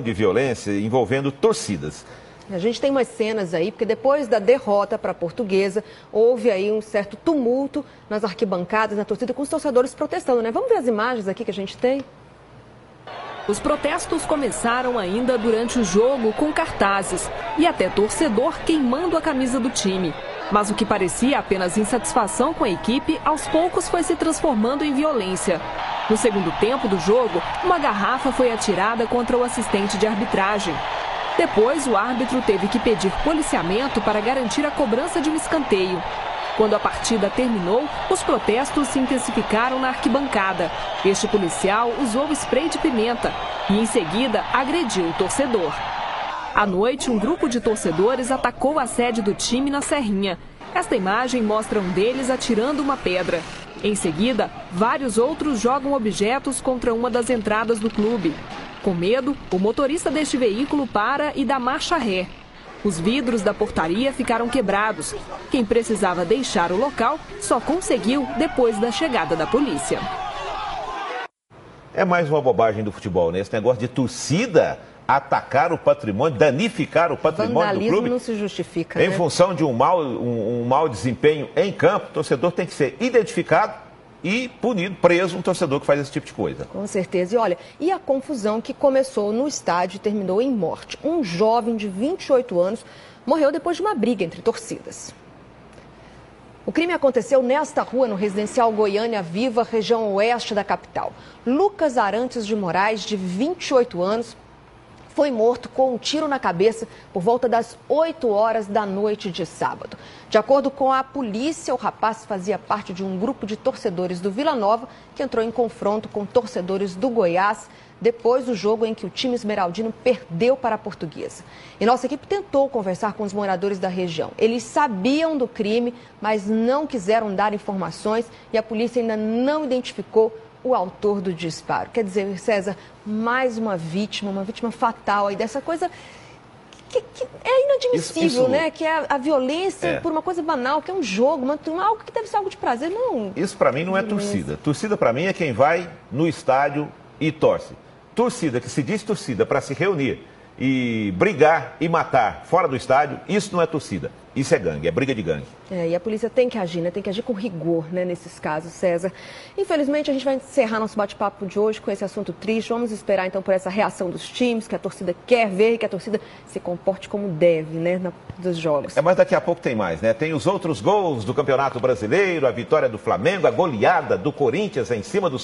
de violência envolvendo torcidas. A gente tem umas cenas aí, porque depois da derrota para a portuguesa, houve aí um certo tumulto nas arquibancadas, na torcida, com os torcedores protestando, né? Vamos ver as imagens aqui que a gente tem? Os protestos começaram ainda durante o jogo com cartazes e até torcedor queimando a camisa do time. Mas o que parecia apenas insatisfação com a equipe, aos poucos foi se transformando em violência. No segundo tempo do jogo, uma garrafa foi atirada contra o assistente de arbitragem. Depois, o árbitro teve que pedir policiamento para garantir a cobrança de um escanteio. Quando a partida terminou, os protestos se intensificaram na arquibancada. Este policial usou spray de pimenta e, em seguida, agrediu o torcedor. À noite, um grupo de torcedores atacou a sede do time na Serrinha. Esta imagem mostra um deles atirando uma pedra. Em seguida, vários outros jogam objetos contra uma das entradas do clube. Com medo, o motorista deste veículo para e dá marcha ré. Os vidros da portaria ficaram quebrados. Quem precisava deixar o local só conseguiu depois da chegada da polícia. É mais uma bobagem do futebol, né? Esse negócio de torcida atacar o patrimônio, danificar o patrimônio Vandalismo do clube. não se justifica, Em né? função de um mau, um, um mau desempenho em campo, o torcedor tem que ser identificado e punido, preso um torcedor que faz esse tipo de coisa. Com certeza. E olha, e a confusão que começou no estádio e terminou em morte. Um jovem de 28 anos morreu depois de uma briga entre torcidas. O crime aconteceu nesta rua, no residencial Goiânia Viva, região oeste da capital. Lucas Arantes de Moraes, de 28 anos, foi morto com um tiro na cabeça por volta das 8 horas da noite de sábado. De acordo com a polícia, o rapaz fazia parte de um grupo de torcedores do Vila Nova que entrou em confronto com torcedores do Goiás depois do jogo em que o time esmeraldino perdeu para a portuguesa. E nossa equipe tentou conversar com os moradores da região. Eles sabiam do crime, mas não quiseram dar informações e a polícia ainda não identificou o autor do disparo. Quer dizer, César, mais uma vítima, uma vítima fatal aí dessa coisa que, que é inadmissível, Isso- isso- né? Que é a, violência É. por uma coisa banal, que é um jogo, uma, algo que deve ser algo de prazer. Não, Isso pra mim não é torcida. Torcida pra mim é quem vai no estádio e torce. Torcida que se diz torcida para se reunir e brigar e matar fora do estádio, isso não é torcida. Isso é gangue, é briga de gangue. É, e a polícia tem que agir, né? Tem que agir com rigor, né, nesses casos, César. Infelizmente, a gente vai encerrar nosso bate-papo de hoje com esse assunto triste. Vamos esperar, então, por essa reação dos times, que a torcida quer ver e que a torcida se comporte como deve, né, na, dos jogos. É, mas daqui a pouco tem mais, né? Tem os outros gols do Campeonato Brasileiro, a vitória do Flamengo, a goleada do Corinthians em cima do